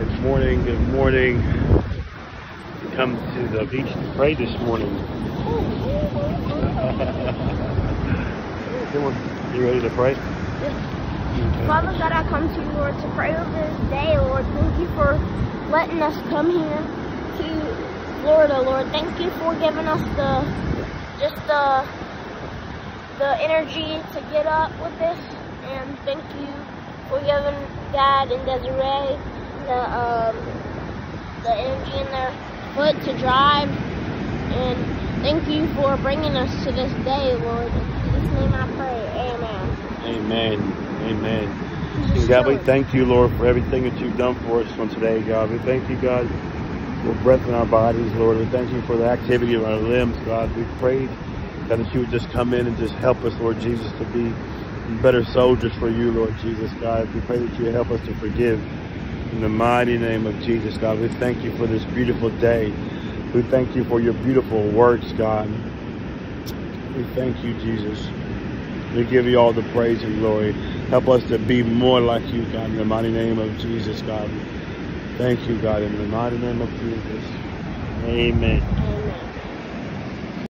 Good morning, good morning. Come to the beach to pray this morning. Come on, you ready to pray? Okay. Father God, I come to you, Lord, to pray over this day, Lord. Thank you for letting us come here to Florida, Lord. Thank you for giving us the just the the energy to get up with this, and thank you for giving Dad and Desiree the um, the energy in their foot to drive, and thank you for bringing us to this day, Lord. In Jesus' name I pray. Amen. Amen. Amen. And God, we thank you, Lord, for everything that you've done for us on today, God. We thank you, God, for breath in our bodies, Lord. We thank you for the activity of our limbs, God. We prayed, God, that you would just come in and just help us, Lord Jesus, to be better soldiers for you, Lord Jesus, God. We pray that you help us to forgive. In the mighty name of Jesus, God, we thank you for this beautiful day. We thank you for your beautiful works, God. We thank you, Jesus. We give you all the praise and glory. Help us to be more like you, God, in the mighty name of Jesus, God. Thank you, God, in the mighty name of Jesus. Amen.